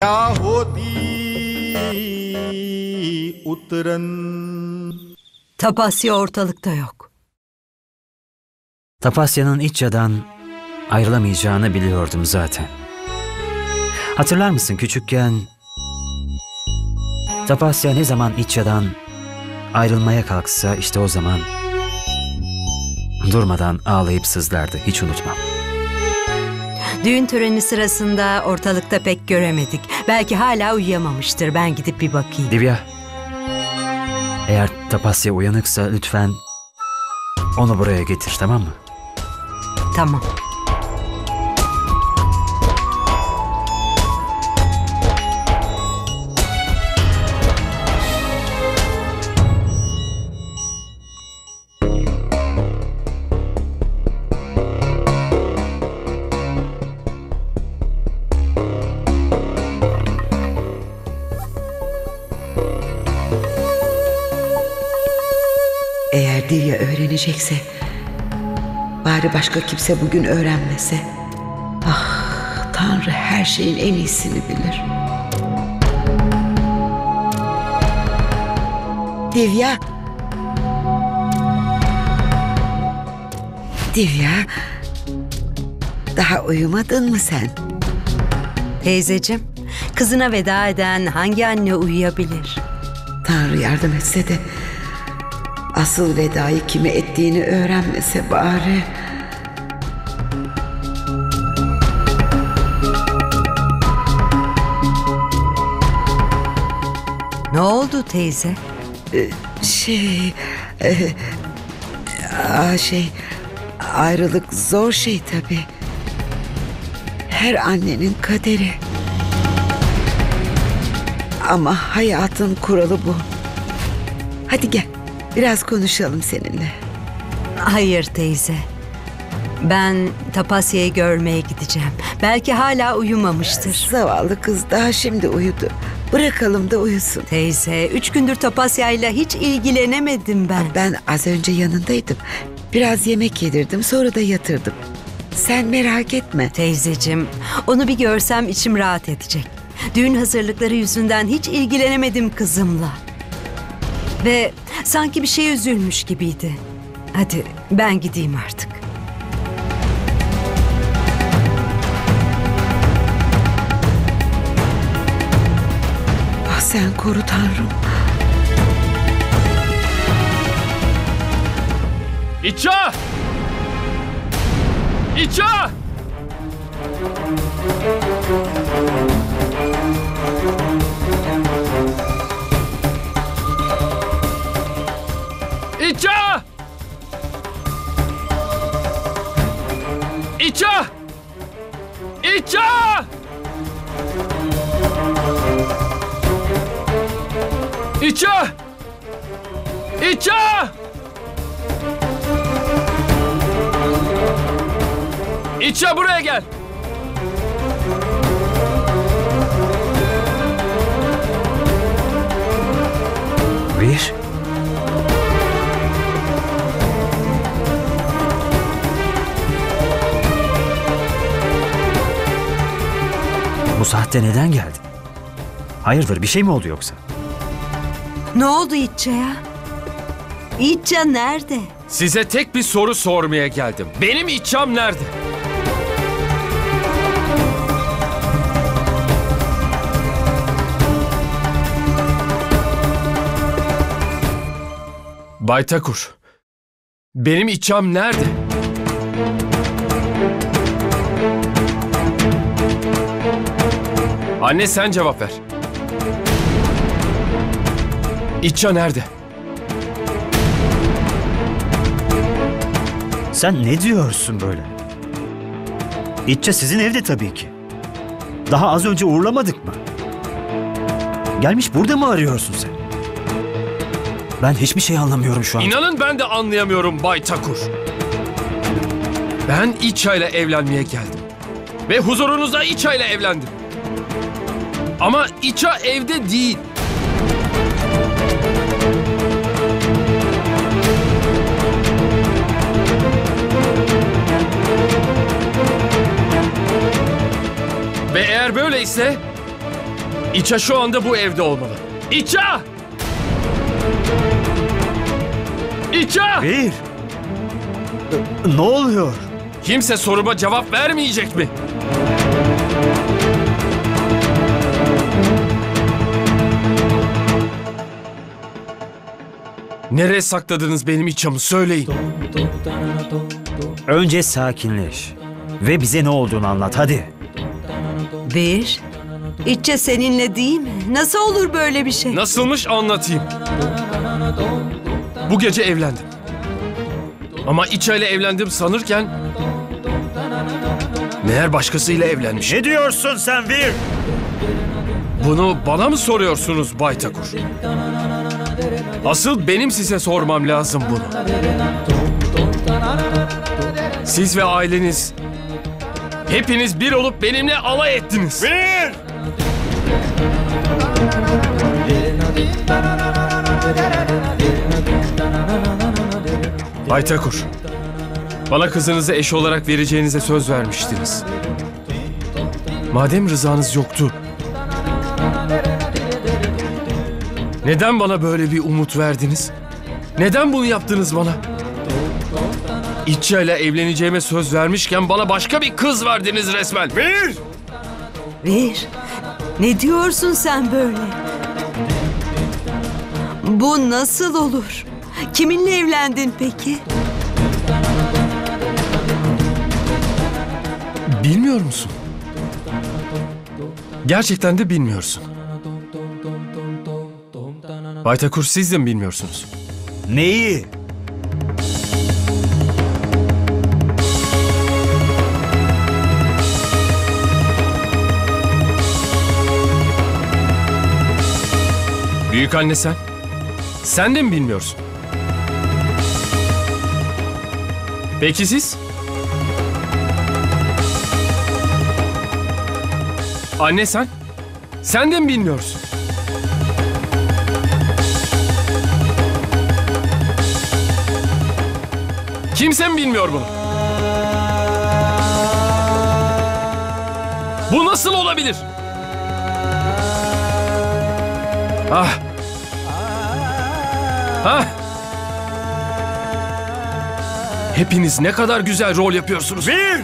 क्या होती उतरन Tapasya ortalıkta yok. Tapasya'nın İçya'dan ayrılamayacağını biliyordum zaten. Hatırlar mısın küçükken Tapasya ne zaman İçya'dan ayrılmaya kalksa işte o zaman durmadan ağlayıp sızlardı hiç unutmam. Düğün töreni sırasında ortalıkta pek göremedik. Belki hala uyuyamamıştır. Ben gidip bir bakayım. Divya, eğer Tapasya uyanıksa lütfen onu buraya getir tamam mı? Tamam. Eğer Divya öğrenecekse bari başka kimse bugün öğrenmese. Ah Tanrı her şeyin en iyisini bilir. Divya. Divya. Daha uyumadın mı sen? Teyzecim, kızına veda eden hangi anne uyuyabilir? Tanrı yardım etse de asıl vedayı kime ettiğini öğrenmese bari. Ne oldu teyze? Şey, e, aa, şey, ayrılık zor şey tabii. Her annenin kaderi. Ama hayatın kuralı bu. Hadi gel, biraz konuşalım seninle. Hayır teyze. Ben Tapasya'yı görmeye gideceğim. Belki hala uyumamıştır. Zavallı kız daha şimdi uyudu. Bırakalım da uyusun. Teyze, üç gündür Tapasya'yla hiç ilgilenemedim ben. Ben az önce yanındaydım. Biraz yemek yedirdim, sonra da yatırdım. Sen merak etme. Teyzecim, onu bir görsem içim rahat edecek. Düğün hazırlıkları yüzünden hiç ilgilenemedim kızımla. Ve sanki bir şey üzülmüş gibiydi. Hadi ben gideyim artık. Ah sen koru Tanrım. İça! İça! İça! İça! İça! İça! İça! İça buraya gel. Saatte neden geldin? Hayırdır bir şey mi oldu yoksa? Ne oldu İtça'ya? İtça nerede? Size tek bir soru sormaya geldim. Benim İçam nerede? Baytakur. Benim İçam nerede? Anne sen cevap ver. İça nerede? Sen ne diyorsun böyle? İtçe sizin evde tabii ki. Daha az önce uğurlamadık mı? Gelmiş burada mı arıyorsun sen? Ben hiçbir şey anlamıyorum şu an. İnanın ben de anlayamıyorum Bay Takur. Ben İça ile evlenmeye geldim. Ve huzurunuza İça ile evlendim. Ama İça evde değil. Ve eğer böyleyse İça şu anda bu evde olmalı. İça! İça! Bir. Ne oluyor? Kimse soruma cevap vermeyecek mi? Nereye sakladınız benim içamı söyleyin. Önce sakinleş. Ve bize ne olduğunu anlat hadi. Bir, İtçe seninle değil mi? Nasıl olur böyle bir şey? Nasılmış anlatayım. Bu gece evlendim. Ama İça ile evlendim sanırken... Meğer başkasıyla evlenmiş. Ne diyorsun sen Vir? Bunu bana mı soruyorsunuz Bay Takur? Asıl benim size sormam lazım bunu. Siz ve aileniz hepiniz bir olup benimle alay ettiniz. Bir. Bay Takur, bana kızınızı eş olarak vereceğinize söz vermiştiniz. Madem rızanız yoktu, neden bana böyle bir umut verdiniz? Neden bunu yaptınız bana? İtça ile evleneceğime söz vermişken bana başka bir kız verdiniz resmen. Bir! Bir, ne diyorsun sen böyle? Bu nasıl olur? Kiminle evlendin peki? Bilmiyor musun? Gerçekten de bilmiyorsun. Bay Takur siz de mi bilmiyorsunuz? Neyi? Büyük anne sen? Sen de mi bilmiyorsun? Peki siz? Anne sen? Sen de mi bilmiyorsun? Kimse mi bilmiyor bunu? Bu nasıl olabilir? Ah. Ah. Hepiniz ne kadar güzel rol yapıyorsunuz. Bir.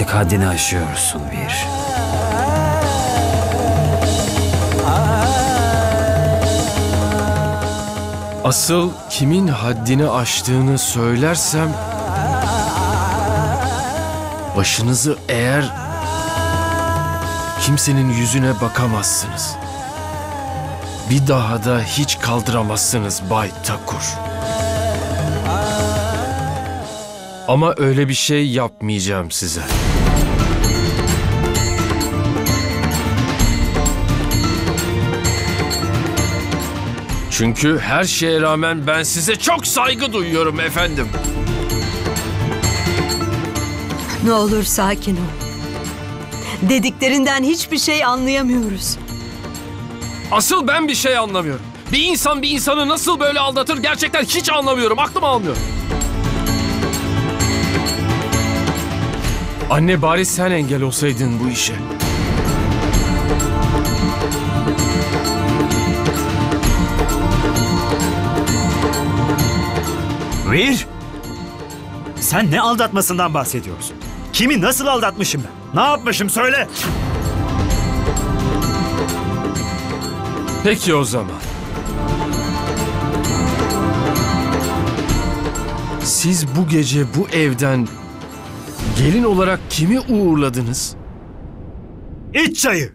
Artık haddini aşıyorsun bir. Asıl kimin haddini aştığını söylersem... Başınızı eğer kimsenin yüzüne bakamazsınız. Bir daha da hiç kaldıramazsınız Bay Takur. Ama öyle bir şey yapmayacağım size. Çünkü her şeye rağmen ben size çok saygı duyuyorum efendim. Ne olur sakin ol. Dediklerinden hiçbir şey anlayamıyoruz. Asıl ben bir şey anlamıyorum. Bir insan bir insanı nasıl böyle aldatır gerçekten hiç anlamıyorum. Aklım almıyor. Anne bari sen engel olsaydın bu işe. Bir. Sen ne aldatmasından bahsediyorsun? Kimi nasıl aldatmışım ben? Ne yapmışım söyle. Peki o zaman. Siz bu gece bu evden gelin olarak kimi uğurladınız? İç çayı.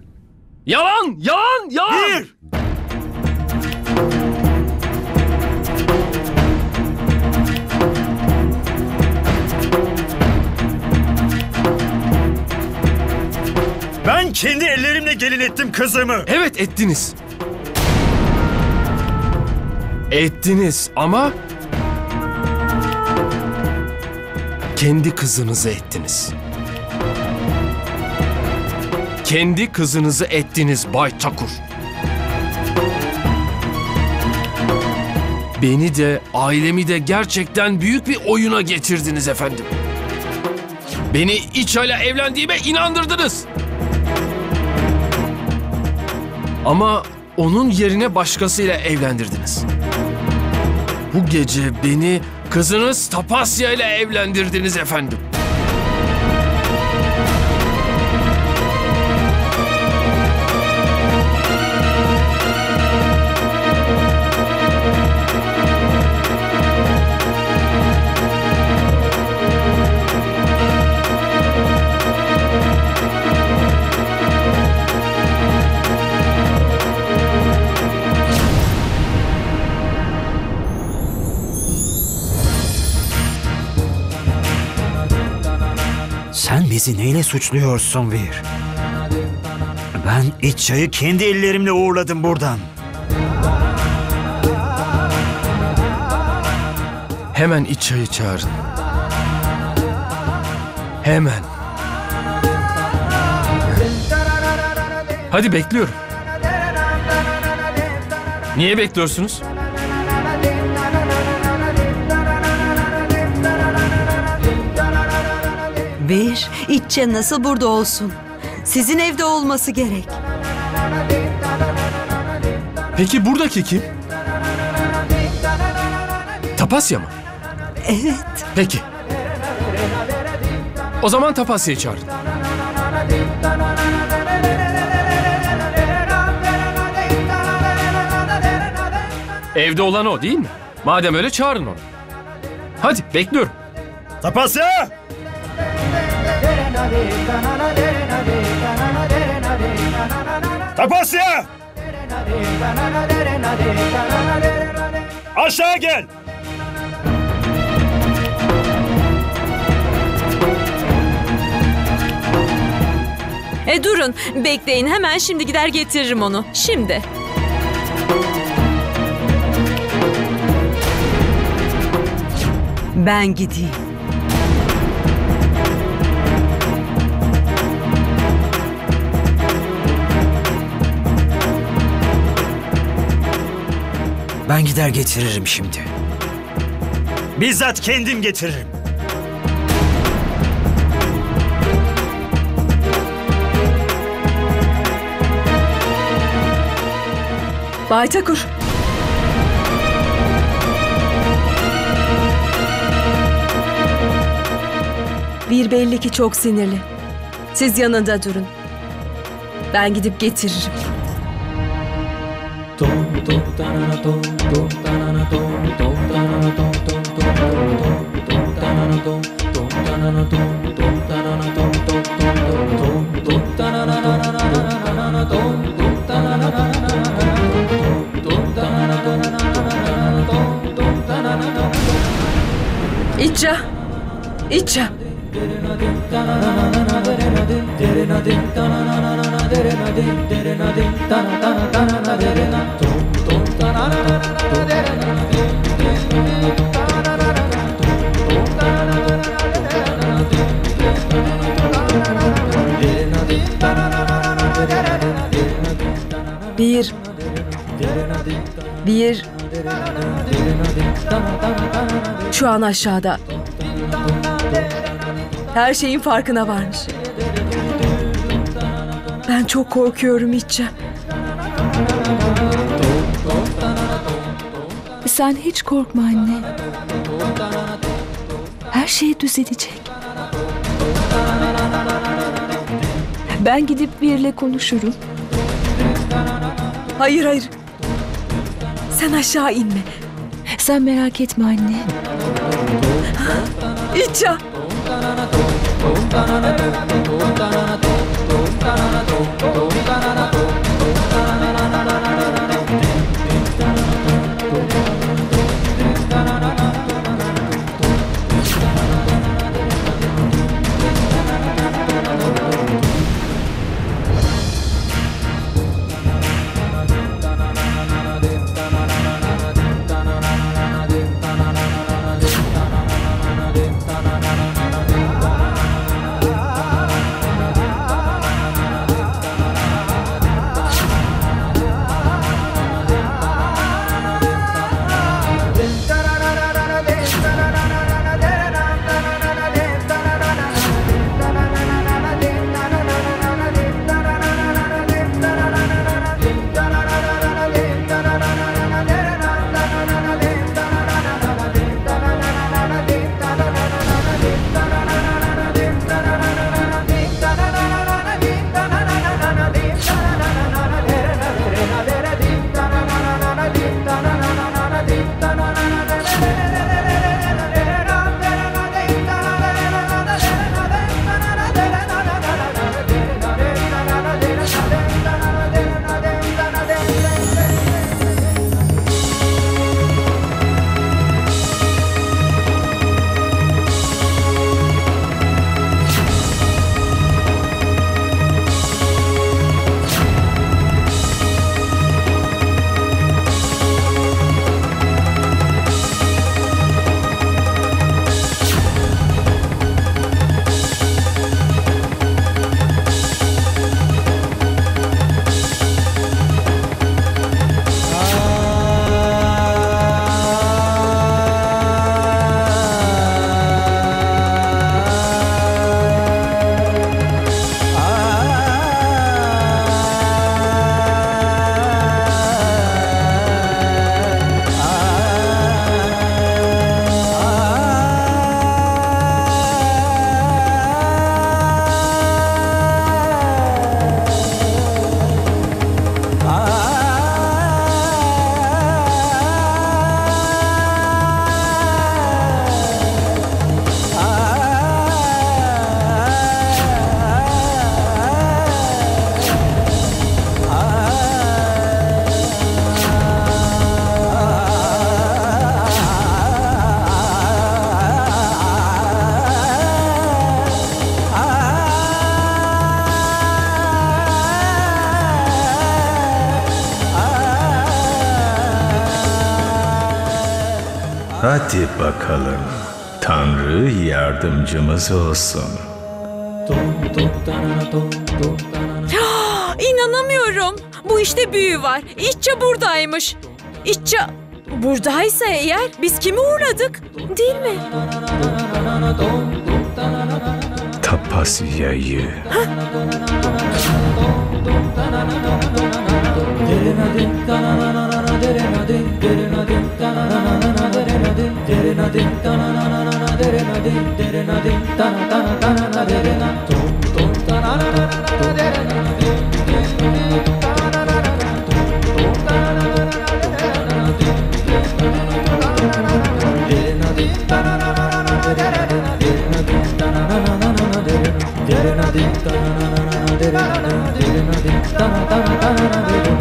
Yalan! Yalan! Yalan! Bir. Ben kendi ellerimle gelin ettim kızımı. Evet ettiniz. Ettiniz ama kendi kızınızı ettiniz. Kendi kızınızı ettiniz Bay Takur. Beni de ailemi de gerçekten büyük bir oyuna getirdiniz efendim. Beni İça'yla evlendiğime inandırdınız. Ama onun yerine başkasıyla evlendirdiniz. Bu gece beni kızınız Tapasya ile evlendirdiniz efendim. Bizi neyle suçluyorsun Vir? Ben iç çayı kendi ellerimle uğurladım buradan. Hemen iç çayı çağırın. Hemen. Hadi bekliyorum. Niye bekliyorsunuz? Bir, İtçe nasıl burada olsun? Sizin evde olması gerek. Peki buradaki kim? Tapasya mı? Evet. Peki. O zaman Tapasya'yı çağırın. Evde olan o değil mi? Madem öyle çağırın onu. Hadi bekliyorum. Tapasya! Tapasya! Aşağı gel! E durun, bekleyin. Hemen şimdi gider getiririm onu. Şimdi. Ben gideyim. Ben gider getiririm şimdi. Bizzat kendim getiririm. Bay Takur. Bir belli ki çok sinirli. Siz yanında durun. Ben gidip getiririm. トンタララトントンタラトントンタラ Şu an aşağıda. Her şeyin farkına varmış. Ben çok korkuyorum İtça. Sen hiç korkma anne. Her şey düzelecek. Ben gidip birle konuşurum. Hayır hayır. Sen aşağı inme. Sen merak etme anne. İtça. Hadi bakalım. Tanrı yardımcımız olsun. İnanamıyorum. Bu işte büyü var. İşçe buradaymış. İşçe buradaysa eğer biz kimi uğradık? Değil mi? Tom, tom, ta na na na na na na na na na na Tapasya'yı. Bir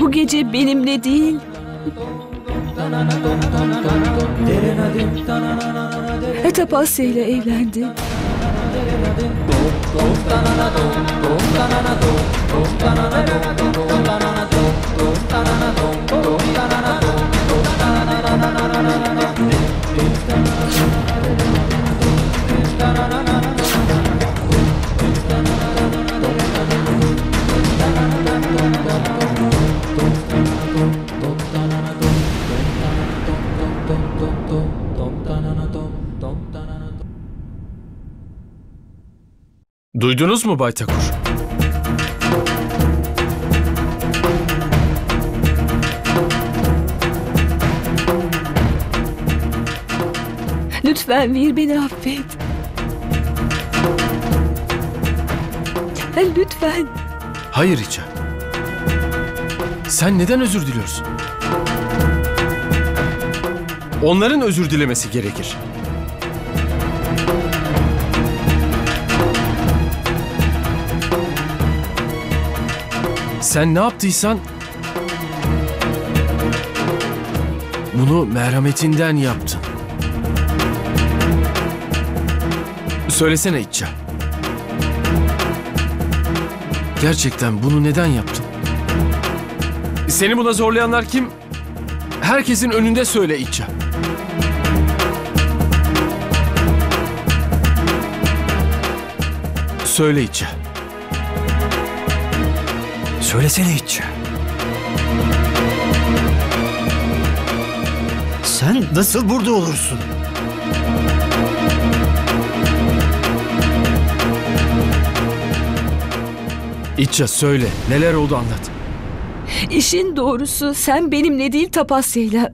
Bu gece benimle değil, Tapasya ile evlendi. Duydunuz mu Bay Takur? Lütfen Vir beni affet. Lütfen. Hayır İça. Sen neden özür diliyorsun? Onların özür dilemesi gerekir. Sen ne yaptıysan bunu merhametinden yaptın. Söylesene İtça. Gerçekten bunu neden yaptın? Seni buna zorlayanlar kim? Herkesin önünde söyle İtça. Söyle İtça. Söylesene hiç. Sen nasıl burada olursun? İtça söyle. Neler oldu anlat. İşin doğrusu sen benimle değil Tapasya'yla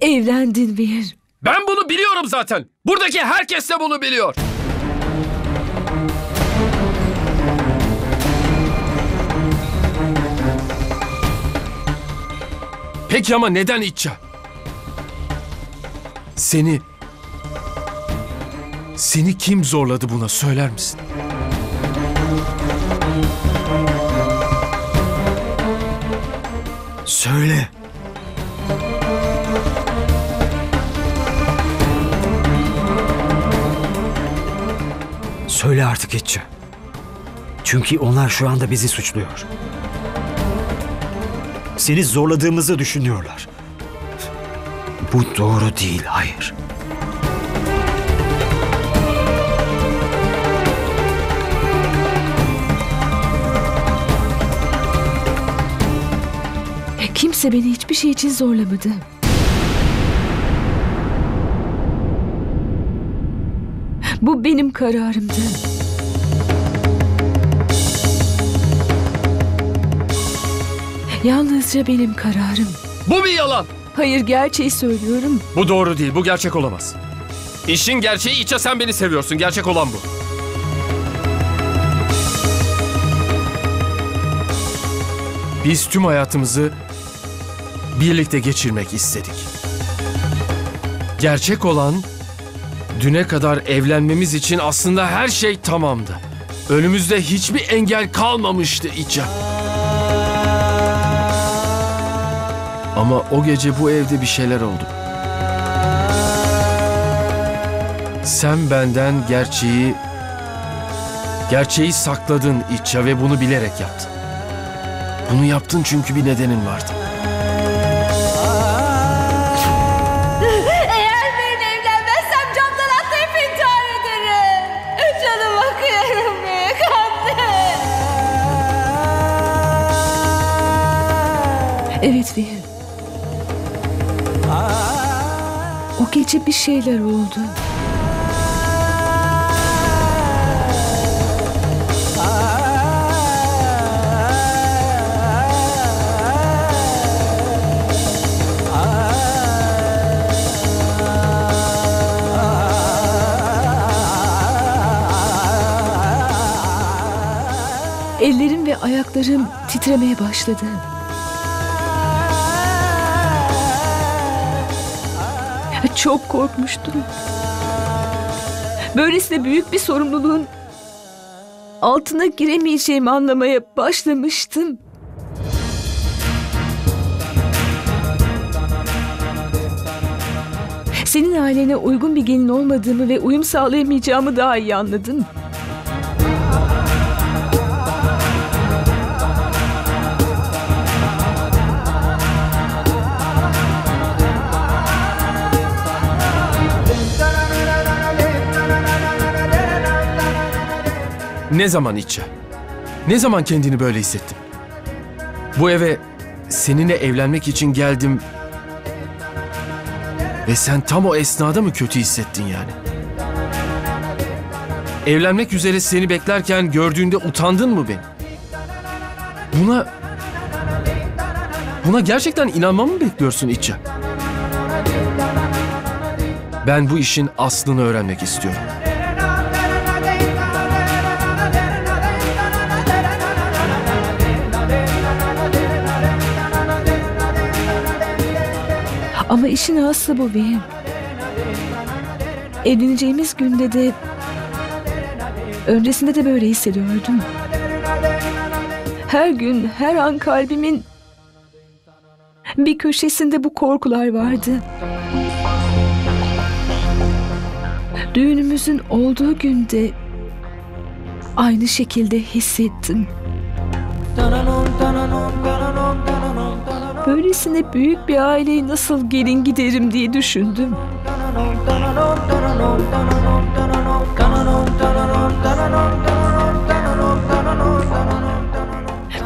evlendin Vir. Ben bunu biliyorum zaten. Buradaki herkes de bunu biliyor. Peki ama neden İtça? Seni... Seni kim zorladı buna söyler misin? Söyle. Söyle artık Hitçe. Çünkü onlar şu anda bizi suçluyor. Seni zorladığımızı düşünüyorlar. Bu doğru değil, hayır. Kimse beni hiçbir şey için zorlamadı. Bu benim kararımdı. Yalnızca benim kararım. Bu bir yalan. Hayır gerçeği söylüyorum. Bu doğru değil. Bu gerçek olamaz. İşin gerçeği İça sen beni seviyorsun. Gerçek olan bu. Biz tüm hayatımızı birlikte geçirmek istedik. Gerçek olan düne kadar evlenmemiz için aslında her şey tamamdı. Önümüzde hiçbir engel kalmamıştı İça. Ama o gece bu evde bir şeyler oldu. Sen benden gerçeği gerçeği sakladın İça ve bunu bilerek yaptın. Bunu yaptın çünkü bir nedenin vardı. Eğer ben evlenmezsem camdan atlayıp intihar ederim. Canıma kıyarım büyük anne. Evet Vihim. Gece bir şeyler oldu. Ellerim ve ayaklarım titremeye başladı. Çok korkmuştum. Böylesine büyük bir sorumluluğun altına giremeyeceğimi anlamaya başlamıştım. Senin ailene uygun bir gelin olmadığımı ve uyum sağlayamayacağımı daha iyi anladım. Ne zaman İça? Ne zaman kendini böyle hissettin? Bu eve seninle evlenmek için geldim ve sen tam o esnada mı kötü hissettin yani? Evlenmek üzere seni beklerken gördüğünde utandın mı beni? Buna... Buna gerçekten inanmamı mı bekliyorsun İça? Ben bu işin aslını öğrenmek istiyorum. Ama işin aslı bu benim. Evleneceğimiz günde de öncesinde de böyle hissediyordum. Her gün, her an kalbimin bir köşesinde bu korkular vardı. Düğünümüzün olduğu günde aynı şekilde hissettim. Böylesine büyük bir aileye nasıl gelin giderim diye düşündüm.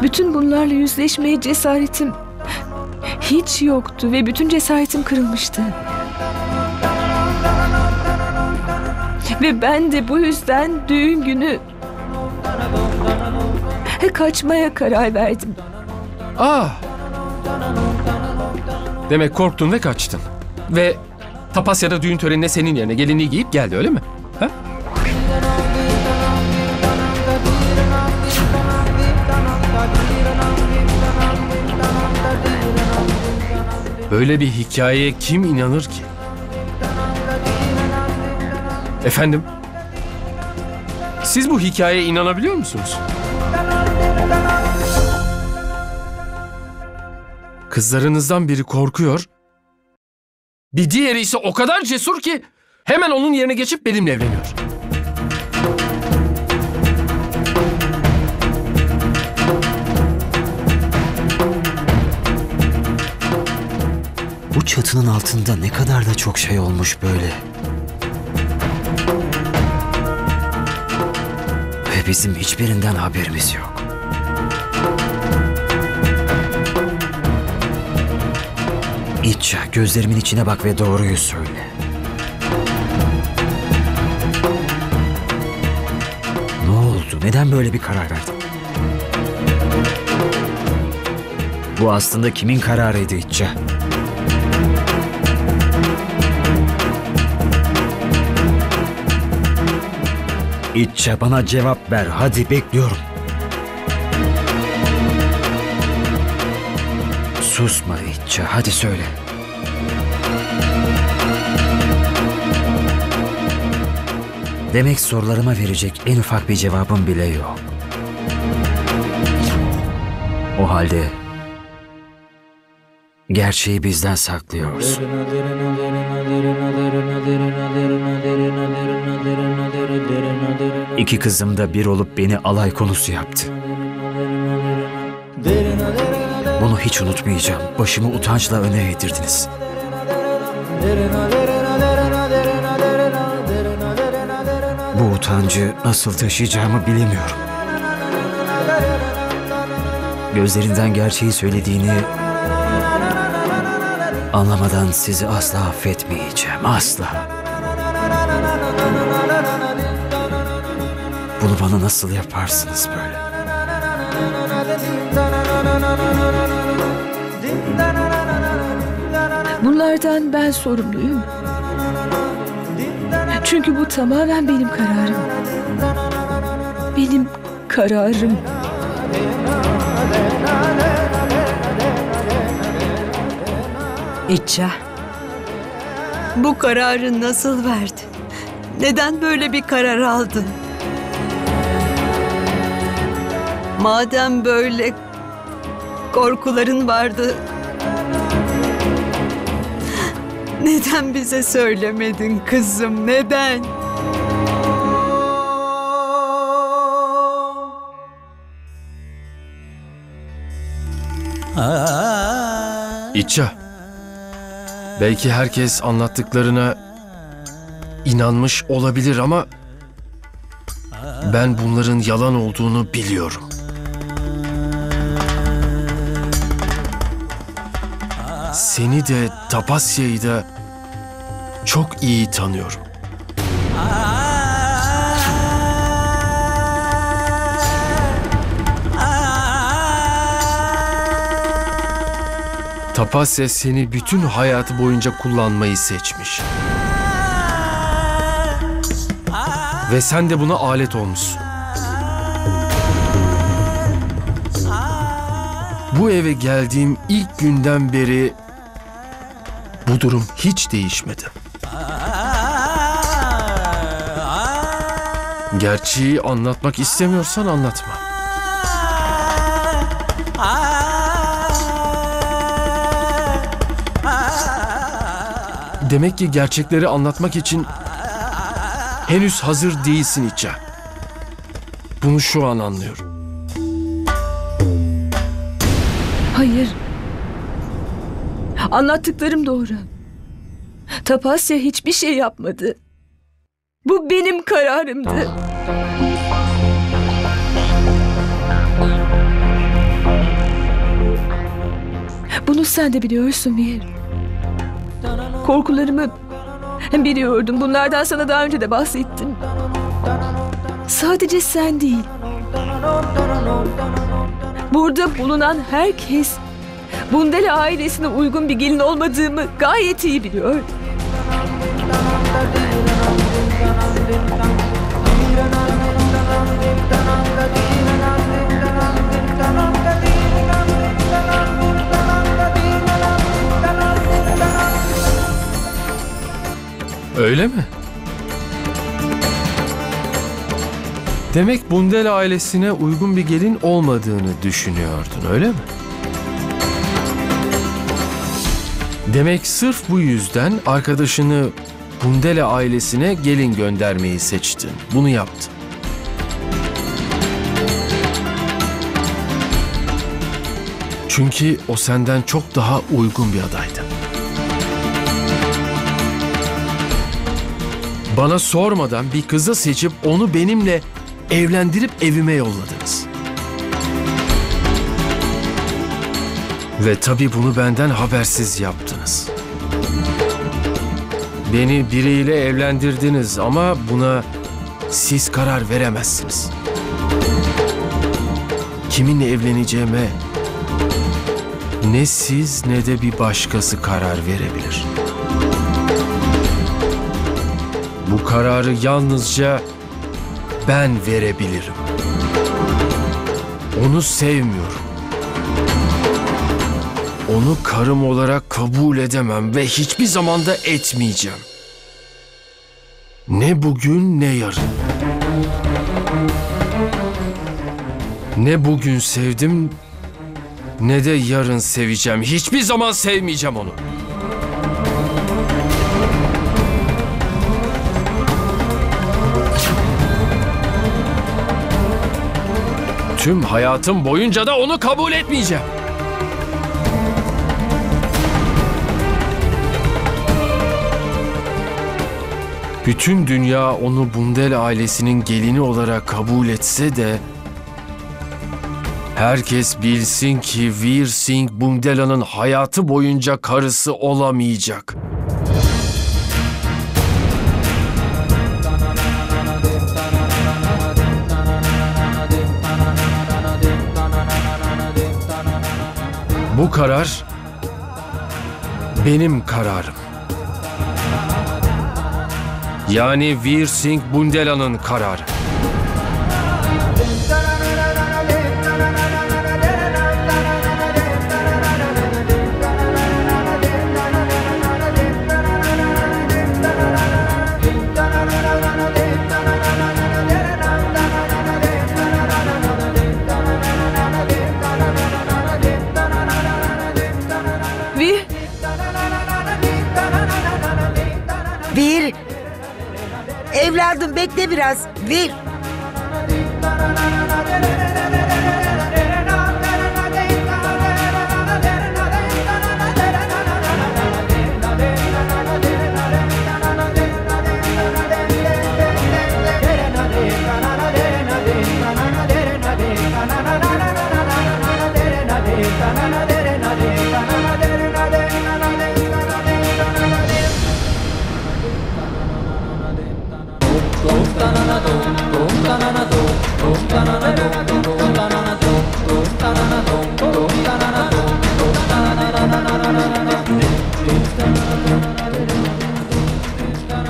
Bütün bunlarla yüzleşmeye cesaretim hiç yoktu ve bütün cesaretim kırılmıştı. Ve ben de bu yüzden düğün günü kaçmaya karar verdim. Ah! Demek korktun ve kaçtın. Ve Tapasya'da düğün törenine senin yerine gelinliği giyip geldi öyle mi? Ha? Böyle bir hikayeye kim inanır ki? Efendim? Siz bu hikayeye inanabiliyor musunuz? Kızlarınızdan biri korkuyor. Bir diğeri ise o kadar cesur ki hemen onun yerine geçip benimle evleniyor. Bu çatının altında ne kadar da çok şey olmuş böyle. Ve bizim hiçbirinden haberimiz yok. İtça gözlerimin içine bak ve doğruyu söyle. Ne oldu? Neden böyle bir karar verdin? Bu aslında kimin kararıydı İtça? İtça bana cevap ver. Hadi bekliyorum. Susma İtça. Hadi söyle. Demek sorularıma verecek en ufak bir cevabım bile yok. O halde gerçeği bizden saklıyorsun. İki kızım da bir olup beni alay konusu yaptı. Hiç unutmayacağım. Başımı utançla öne eğdirdiniz. Bu utancı nasıl taşıyacağımı bilemiyorum. Gözlerinden gerçeği söylediğini anlamadan sizi asla affetmeyeceğim. Asla. Bunu bana nasıl yaparsınız böyle? Bunlardan ben sorumluyum. Çünkü bu tamamen benim kararım. Benim kararım. İtça. Bu kararı nasıl verdin? Neden böyle bir karar aldın? Madem böyle korkuların vardı, neden bize söylemedin kızım? Neden? İtça. Belki herkes anlattıklarına inanmış olabilir ama ben bunların yalan olduğunu biliyorum. Seni de Tapasya'yı da çok iyi tanıyorum. Tapasya seni bütün hayatı boyunca kullanmayı seçmiş. Ve sen de buna alet olmuşsun. Bu eve geldiğim ilk günden beri bu durum hiç değişmedi. Gerçeği anlatmak istemiyorsan anlatma. Demek ki gerçekleri anlatmak için henüz hazır değilsin İça. Bunu şu an anlıyorum. Hayır. Anlattıklarım doğru. Tapasya hiçbir şey yapmadı. Bu benim kararımdı. Bunu sen de biliyorsun Mir. Korkularımı biliyordum. Bunlardan sana daha önce de bahsettim. Sadece sen değil. Burada bulunan herkes Bundele ailesine uygun bir gelin olmadığımı gayet iyi biliyor. Öyle mi? Demek Bundel ailesine uygun bir gelin olmadığını düşünüyordun, öyle mi? Demek sırf bu yüzden arkadaşını Bundele ailesine gelin göndermeyi seçtin. Bunu yaptın. Çünkü o senden çok daha uygun bir adaydı. Bana sormadan bir kızı seçip onu benimle evlendirip evime yolladınız. Ve tabii bunu benden habersiz yaptınız. Beni biriyle evlendirdiniz ama buna siz karar veremezsiniz. Kiminle evleneceğime ne siz ne de bir başkası karar verebilir. Bu kararı yalnızca ben verebilirim. Onu sevmiyorum. Onu karım olarak kabul edemem ve hiçbir zamanda etmeyeceğim. Ne bugün ne yarın. Ne bugün sevdim ne de yarın seveceğim. Hiçbir zaman sevmeyeceğim onu. Tüm hayatım boyunca da onu kabul etmeyeceğim. Bütün dünya onu Bundel ailesinin gelini olarak kabul etse de herkes bilsin ki Veer Singh Bundela'nın hayatı boyunca karısı olamayacak. Bu karar benim kararım. Yani Veer Singh Bundela'nın kararı. Bekle biraz. Bir.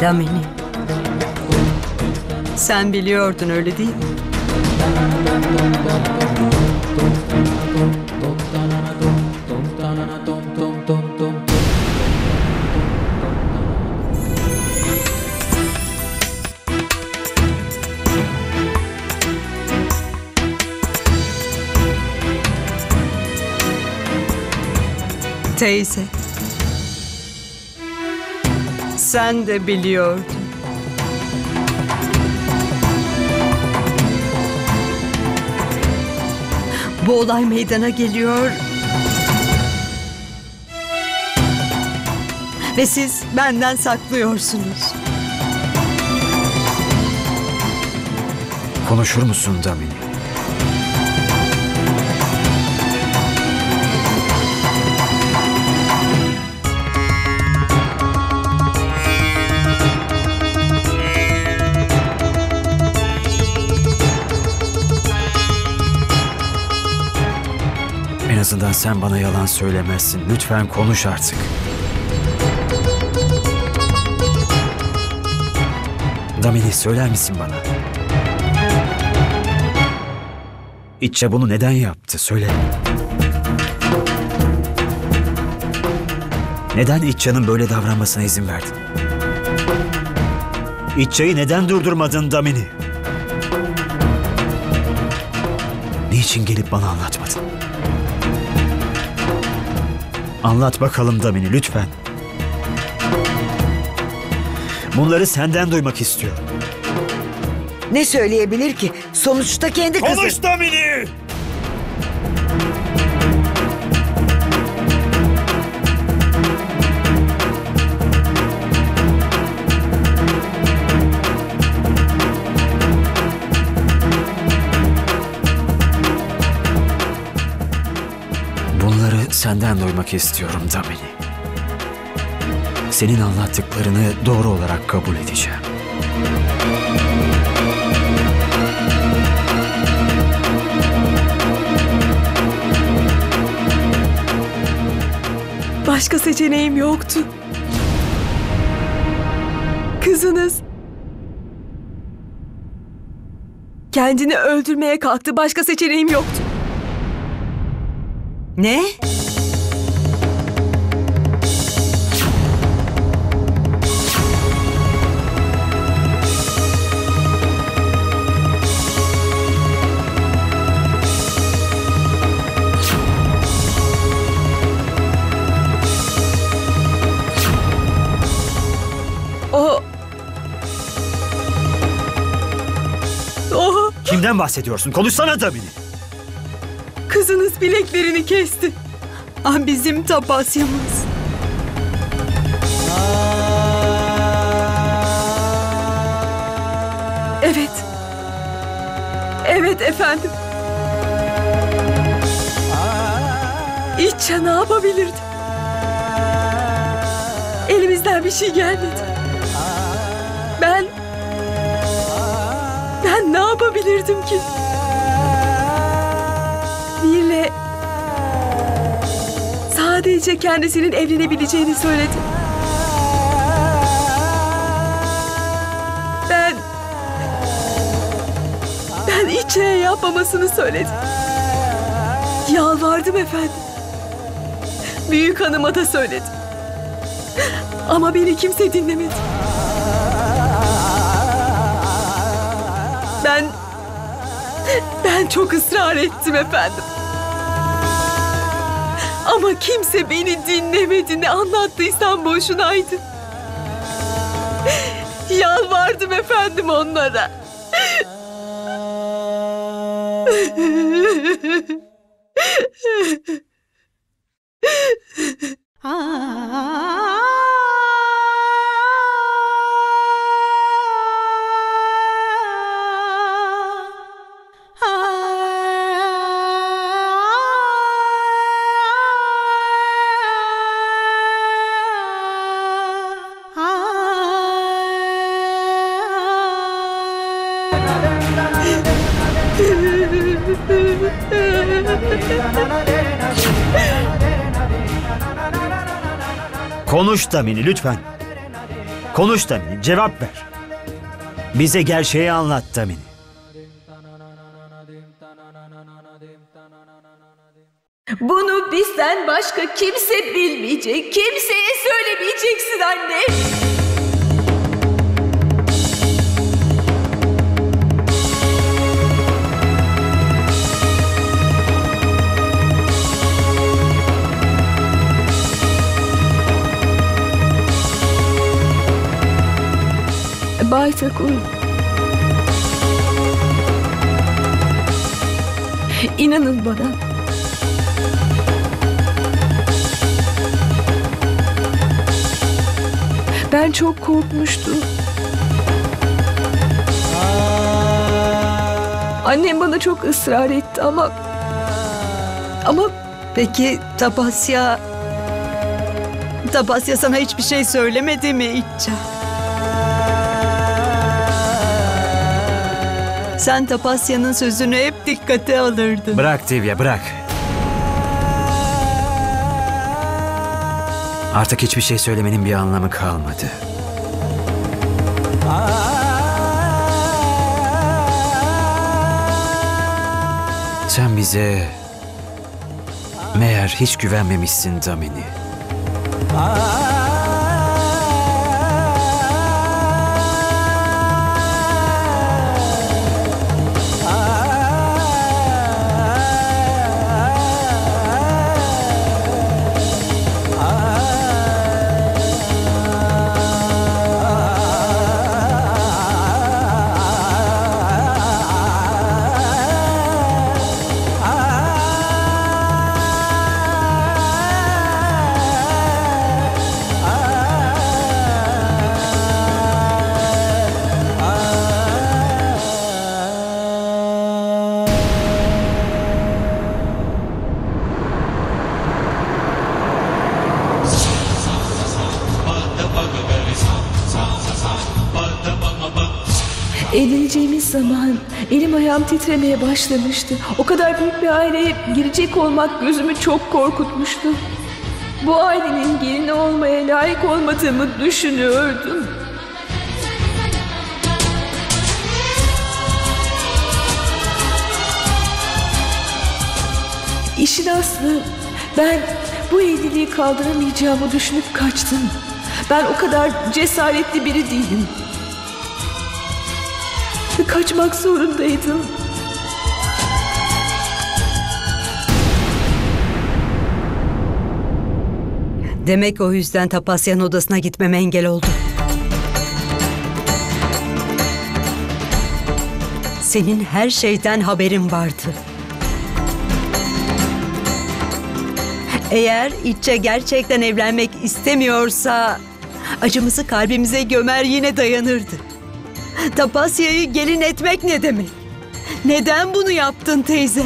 Damini. Sen biliyordun öyle değil mi? Teyze. Sen de biliyordun. Bu olay meydana geliyor. Ve siz benden saklıyorsunuz. Konuşur musun Damini? En azından sen bana yalan söylemezsin. Lütfen konuş artık. Damini söyler misin bana? İtçe bunu neden yaptı? Söyle. Neden İtça'nın böyle davranmasına izin verdin? İtça'yı neden durdurmadın Damini? Niçin gelip bana anlatmadın? Anlat bakalım Damini lütfen. Bunları senden duymak istiyorum. Ne söyleyebilir ki? Sonuçta kendi kızı. Konuş Damini! Senden duymak istiyorum Damini. Senin anlattıklarını doğru olarak kabul edeceğim. Başka seçeneğim yoktu. Kızınız kendini öldürmeye kalktı. Başka seçeneğim yoktu. Ne? Kimden bahsediyorsun? Konuşsana Damini. kızınız bileklerini kesti. Ah bizim tapasyamız. Evet. Evet efendim. İçça ne yapabilirdi? Elimizden bir şey gelmedi. Ben... Ne yapabilirdim ki? Birle... Sadece kendisinin evlenebileceğini söyledi. Ben... Ben içeye yapmamasını söyledim. Yalvardım efendim. Büyük hanıma da söyledim. Ama beni kimse dinlemedi. Çok ısrar ettim efendim. Ama kimse beni dinlemedi. Ne anlattıysam boşunaydı. Yalvardım efendim onlara. Konuş Damini lütfen. Konuş Damini cevap ver. Bize gerçeği anlat Damini. Bunu bizden başka kimse bilmeyecek. Kimseye söylemeyeceksin anne. Bay Takur. İnanın bana. Ben çok korkmuştum. Annem bana çok ısrar etti ama... Ama Peki Tapasya... Tapasya sana hiçbir şey söylemedi mi İtça? Sen Tapasya'nın sözünü hep dikkate alırdın. Bırak Divya bırak. Artık hiçbir şey söylemenin bir anlamı kalmadı. Sen bize meğer hiç güvenmemişsin Damini. Evleneceğimiz zaman elim ayağım titremeye başlamıştı. O kadar büyük bir aileye girecek olmak gözümü çok korkutmuştu. Bu ailenin gelini olmaya layık olmadığımı düşünüyordum. İşin aslı ben bu evliliği kaldıramayacağımı düşünüp kaçtım. Ben o kadar cesaretli biri değilim. Kaçmak zorundaydım. Demek o yüzden Tapasya'nın odasına gitmeme engel oldu. Senin her şeyden haberin vardı. Eğer İtçe gerçekten evlenmek istemiyorsa acımızı kalbimize gömer yine dayanırdı. Tapasya'yı gelin etmek ne demek? Neden bunu yaptın teyze?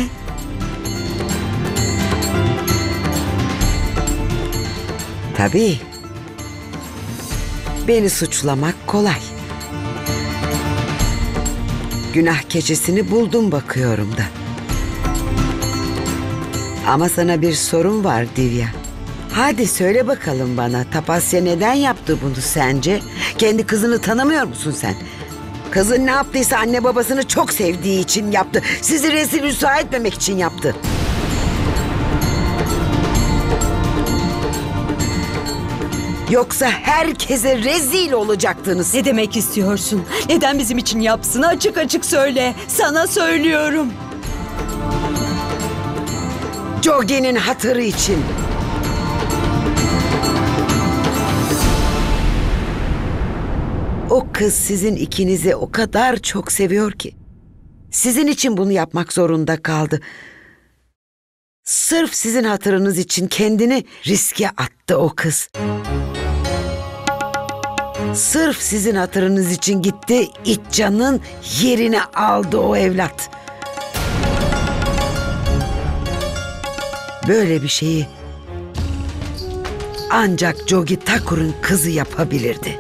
Tabii. Beni suçlamak kolay. Günah keçesini buldum bakıyorum da. Ama sana bir sorun var Divya. Hadi söyle bakalım bana Tapasya neden yaptı bunu sence? Kendi kızını tanımıyor musun sen? Kızın ne yaptıysa anne babasını çok sevdiği için yaptı. Sizi rezil rüsva etmemek için yaptı. Yoksa herkese rezil olacaktınız. Ne demek istiyorsun? Neden bizim için yapsın? Açık açık söyle. Sana söylüyorum. Jogi'nin hatırı için. Kız sizin ikinizi o kadar çok seviyor ki. Sizin için bunu yapmak zorunda kaldı. Sırf sizin hatırınız için kendini riske attı o kız. Sırf sizin hatırınız için gitti İtcan'ın yerini aldı o evlat. Böyle bir şeyi ancak Jogi Thakur'un kızı yapabilirdi.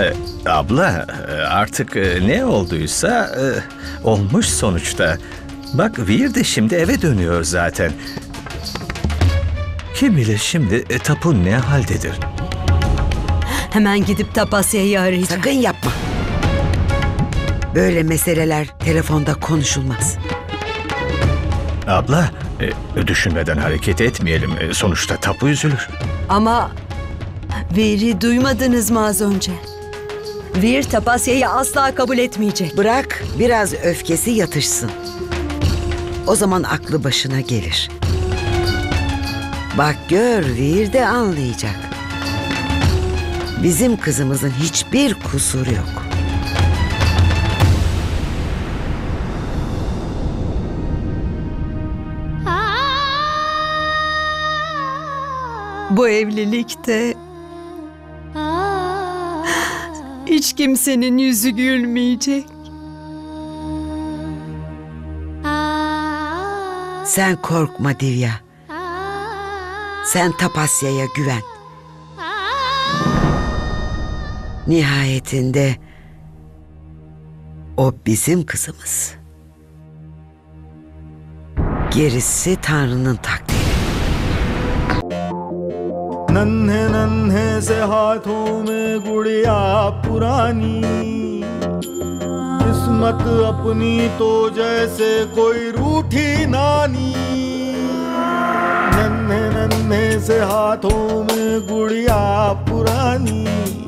E, abla e, artık e, ne olduysa e, olmuş sonuçta. Bak Vir de şimdi eve dönüyor zaten. Kim bilir şimdi e, tapu ne haldedir? Hemen gidip Tapasya'yı arayacağım. Sakın yapma. Böyle meseleler telefonda konuşulmaz. Abla e, düşünmeden hareket etmeyelim. E, sonuçta tapu üzülür. Ama Vir'i duymadınız mı az önce? Vir Tapasya'yı asla kabul etmeyecek. Bırak biraz öfkesi yatışsın. O zaman aklı başına gelir. Bak gör Vir de anlayacak. Bizim kızımızın hiçbir kusuru yok. Bu evlilikte hiç kimsenin yüzü gülmeyecek. Sen korkma Divya. Sen Tapasya'ya güven. Nihayetinde o bizim kızımız. Gerisi Tanrı'nın takdiri. नन्हे नन्हे से हाथों में गुड़िया पुरानी। किस्मत अपनी तो जैसे कोई रूठी नानी। नन्हे नन्हे से हाथों में गुड़िया पुरानी।